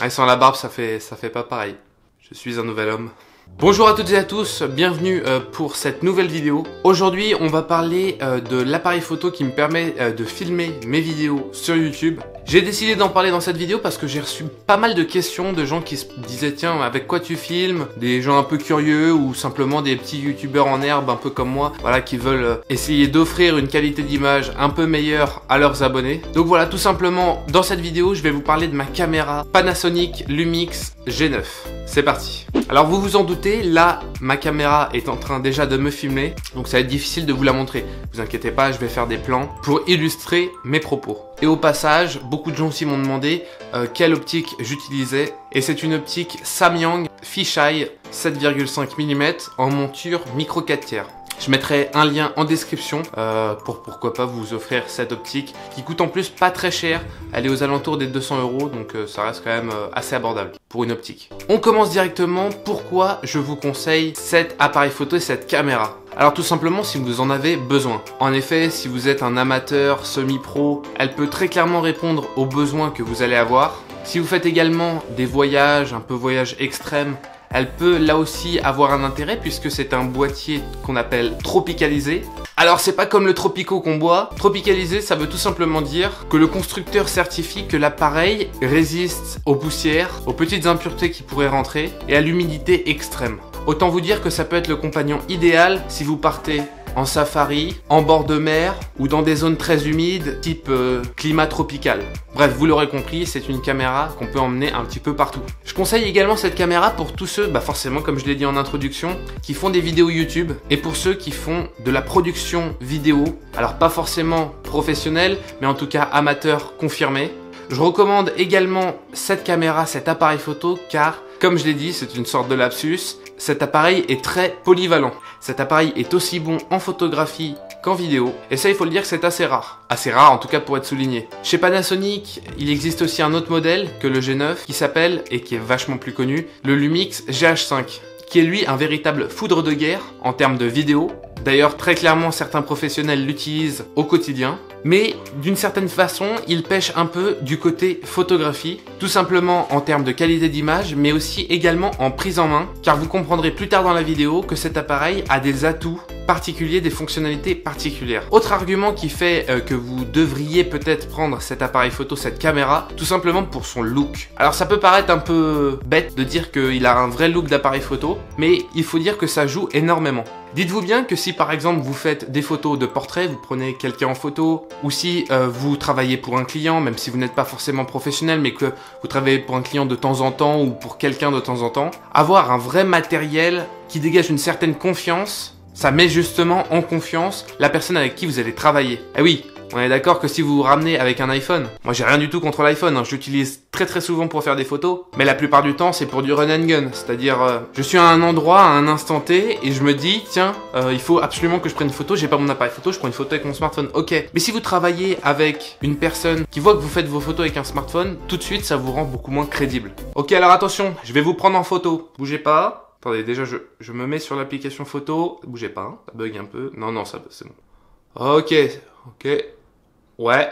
Ah, sans la barbe, ça fait, ça fait pas pareil. Je suis un nouvel homme. Bonjour à toutes et à tous, bienvenue euh, pour cette nouvelle vidéo. Aujourd'hui, on va parler euh, de l'appareil photo qui me permet euh, de filmer mes vidéos sur YouTube. J'ai décidé d'en parler dans cette vidéo parce que j'ai reçu pas mal de questions de gens qui se disaient tiens avec quoi tu filmes? Des gens un peu curieux ou simplement des petits youtubeurs en herbe un peu comme moi voilà qui veulent essayer d'offrir une qualité d'image un peu meilleure à leurs abonnés. Donc voilà tout simplement dans cette vidéo je vais vous parler de ma caméra Panasonic Lumix G9. C'est parti. Alors vous vous en doutez, là ma caméra est en train déjà de me filmer, donc ça va être difficile de vous la montrer. Vous inquiétez pas, je vais faire des plans pour illustrer mes propos. Et au passage, beaucoup de gens aussi m'ont demandé euh, quelle optique j'utilisais, et c'est une optique Samyang Fisheye 7,5 mm en monture micro 4 tiers. Je mettrai un lien en description euh, pour pourquoi pas vous offrir cette optique qui coûte en plus pas très cher. Elle est aux alentours des 200 euros donc euh, ça reste quand même assez abordable une optique. On commence directement. Pourquoi je vous conseille cet appareil photo et cette caméra? Alors tout simplement si vous en avez besoin. En effet, si vous êtes un amateur semi-pro, elle peut très clairement répondre aux besoins que vous allez avoir. Si vous faites également des voyages, un peu voyages extrêmes, elle peut là aussi avoir un intérêt puisque c'est un boîtier qu'on appelle tropicalisé. Alors c'est pas comme le Tropico qu'on boit. Tropicalisé, ça veut tout simplement dire que le constructeur certifie que l'appareil résiste aux poussières, aux petites impuretés qui pourraient rentrer et à l'humidité extrême. Autant vous dire que ça peut être le compagnon idéal si vous partez en safari, en bord de mer ou dans des zones très humides type euh, climat tropical. Bref, vous l'aurez compris, c'est une caméra qu'on peut emmener un petit peu partout. Je conseille également cette caméra pour tous ceux, bah forcément comme je l'ai dit en introduction, qui font des vidéos YouTube et pour ceux qui font de la production vidéo, alors pas forcément professionnel, mais en tout cas amateur confirmé. Je recommande également cette caméra, cet appareil photo car comme je l'ai dit, c'est une sorte de lapsus, cet appareil est très polyvalent. Cet appareil est aussi bon en photographie qu'en vidéo, et ça il faut le dire c'est assez rare. Assez rare en tout cas pour être souligné. Chez Panasonic, il existe aussi un autre modèle que le G9 qui s'appelle, et qui est vachement plus connu, le Lumix GH5 qui est lui un véritable foudre de guerre en termes de vidéo. D'ailleurs, très clairement, certains professionnels l'utilisent au quotidien. Mais d'une certaine façon, il pêche un peu du côté photographie, tout simplement en termes de qualité d'image, mais aussi également en prise en main, car vous comprendrez plus tard dans la vidéo que cet appareil a des atouts particuliers, des fonctionnalités particulières. Autre argument qui fait euh, que vous devriez peut-être prendre cet appareil photo, cette caméra, tout simplement pour son look. Alors ça peut paraître un peu bête de dire qu'il a un vrai look d'appareil photo, mais il faut dire que ça joue énormément. Dites-vous bien que si par exemple vous faites des photos de portrait, vous prenez quelqu'un en photo, ou si euh, vous travaillez pour un client, même si vous n'êtes pas forcément professionnel, mais que vous travaillez pour un client de temps en temps ou pour quelqu'un de temps en temps, avoir un vrai matériel qui dégage une certaine confiance, ça met justement en confiance la personne avec qui vous allez travailler. Eh oui, on est d'accord que si vous vous ramenez avec un iPhone, moi j'ai rien du tout contre l'iPhone, hein. je l'utilise très très souvent pour faire des photos, mais la plupart du temps c'est pour du run and gun, c'est-à-dire euh, je suis à un endroit, à un instant T, et je me dis tiens, euh, il faut absolument que je prenne une photo, j'ai pas mon appareil photo, je prends une photo avec mon smartphone, ok. Mais si vous travaillez avec une personne qui voit que vous faites vos photos avec un smartphone, tout de suite ça vous rend beaucoup moins crédible. Ok alors attention, je vais vous prendre en photo, bougez pas. Attendez, déjà je, je me mets sur l'application photo, bougez pas, hein. ça bug un peu. Non, non, ça c'est bon. Ok, ok, Ouais.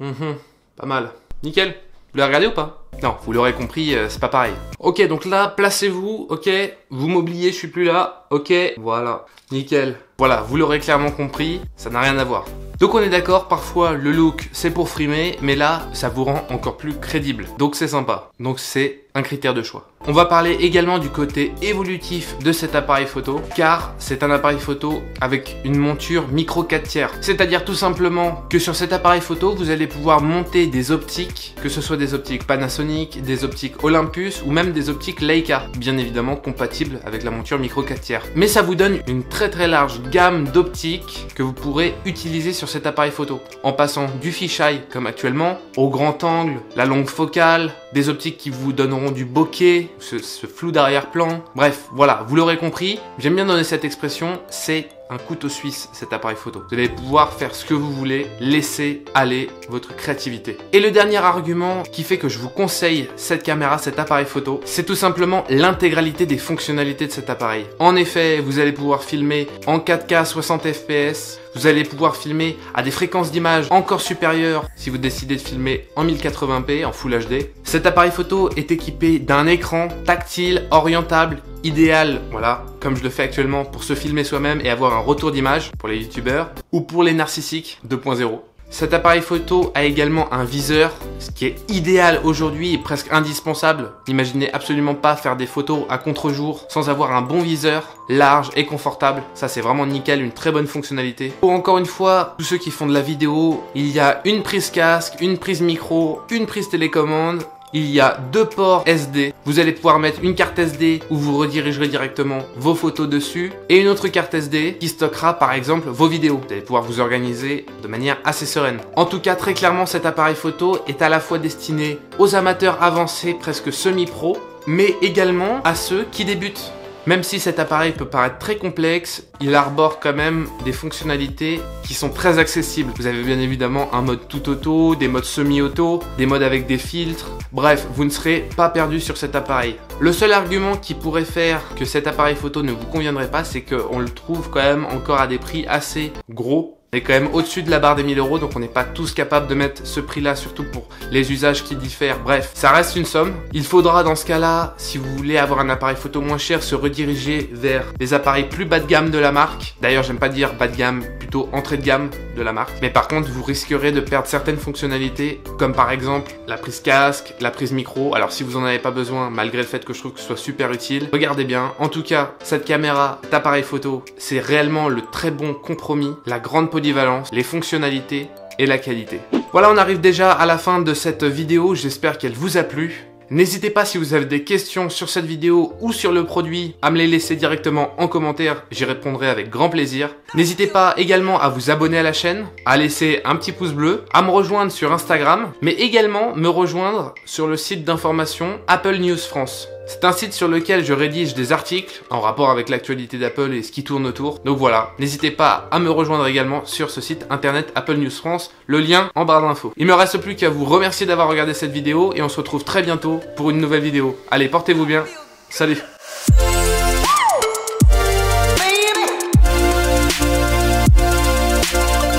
Mhm. Pas mal. Nickel. Vous l'avez regardé ou pas? Non, vous l'aurez compris, euh, c'est pas pareil. Ok, donc là, placez-vous, ok Vous m'oubliez, je suis plus là, ok Voilà. Nickel. Voilà, vous l'aurez clairement compris, ça n'a rien à voir. Donc on est d'accord, parfois le look c'est pour frimer, mais là ça vous rend encore plus crédible. Donc c'est sympa. Donc c'est un critère de choix. On va parler également du côté évolutif de cet appareil photo, car c'est un appareil photo avec une monture micro 4 tiers. C'est-à-dire tout simplement que sur cet appareil photo, vous allez pouvoir monter des optiques, que ce soit des optiques Panasonic, des optiques Olympus ou même des optiques Leica, bien évidemment compatibles avec la monture micro 4 tiers. Mais ça vous donne une très très large gamme d'optiques que vous pourrez utiliser sur cet appareil photo, en passant du fisheye comme actuellement, au grand angle, la longue focale, des optiques qui vous donneront du bokeh, ce, ce flou d'arrière-plan. Bref, voilà, vous l'aurez compris, j'aime bien donner cette expression, c'est un couteau suisse cet appareil photo. Vous allez pouvoir faire ce que vous voulez, laisser aller votre créativité. Et le dernier argument qui fait que je vous conseille cette caméra, cet appareil photo, c'est tout simplement l'intégralité des fonctionnalités de cet appareil. En effet, vous allez pouvoir filmer en 4K 60 fps, Vous allez pouvoir filmer à des fréquences d'image encore supérieures si vous décidez de filmer en 1080p, en Full HD. Cet appareil photo est équipé d'un écran tactile, orientable, idéal, voilà, comme je le fais actuellement pour se filmer soi-même et avoir un retour d'image pour les youtubeurs ou pour les narcissiques 2.0. Cet appareil photo a également un viseur, ce qui est idéal aujourd'hui et presque indispensable. N'imaginez absolument pas faire des photos à contre-jour sans avoir un bon viseur, large et confortable. Ça c'est vraiment nickel, une très bonne fonctionnalité. Pour encore une fois, tous ceux qui font de la vidéo, il y a une prise casque, une prise micro, une prise télécommande, il y a deux ports SD. Vous allez pouvoir mettre une carte SD où vous redirigerez directement vos photos dessus et une autre carte SD qui stockera par exemple vos vidéos. Vous allez pouvoir vous organiser de manière assez sereine. En tout cas, très clairement, cet appareil photo est à la fois destiné aux amateurs avancés presque semi-pro, mais également à ceux qui débutent. Même si cet appareil peut paraître très complexe, il arbore quand même des fonctionnalités qui sont très accessibles. Vous avez bien évidemment un mode tout auto, des modes semi-auto, des modes avec des filtres. Bref, vous ne serez pas perdu sur cet appareil. Le seul argument qui pourrait faire que cet appareil photo ne vous conviendrait pas, c'est qu'on le trouve quand même encore à des prix assez gros on est quand même au-dessus de la barre des 1000 euros, donc on n'est pas tous capables de mettre ce prix-là, surtout pour les usages qui diffèrent. Bref, ça reste une somme. Il faudra dans ce cas-là, si vous voulez avoir un appareil photo moins cher, se rediriger vers les appareils plus bas de gamme de la marque. D'ailleurs, j'aime pas dire bas de gamme, plutôt entrée de gamme de la marque. Mais par contre, vous risquerez de perdre certaines fonctionnalités, comme par exemple la prise casque, la prise micro. Alors si vous en avez pas besoin, malgré le fait que je trouve que ce soit super utile, regardez bien. En tout cas, cette caméra, cet appareil photo, c'est réellement le très bon compromis, la grande les fonctionnalités et la qualité. Voilà, on arrive déjà à la fin de cette vidéo, j'espère qu'elle vous a plu. N'hésitez pas si vous avez des questions sur cette vidéo ou sur le produit à me les laisser directement en commentaire, j'y répondrai avec grand plaisir. N'hésitez pas également à vous abonner à la chaîne, à laisser un petit pouce bleu, à me rejoindre sur Instagram, mais également me rejoindre sur le site d'information Apple News France. C'est un site sur lequel je rédige des articles en rapport avec l'actualité d'Apple et ce qui tourne autour. Donc voilà, n'hésitez pas à me rejoindre également sur ce site internet Apple News France, le lien en barre d'infos. Il me reste plus qu'à vous remercier d'avoir regardé cette vidéo et on se retrouve très bientôt pour une nouvelle vidéo. Allez, portez-vous bien, salut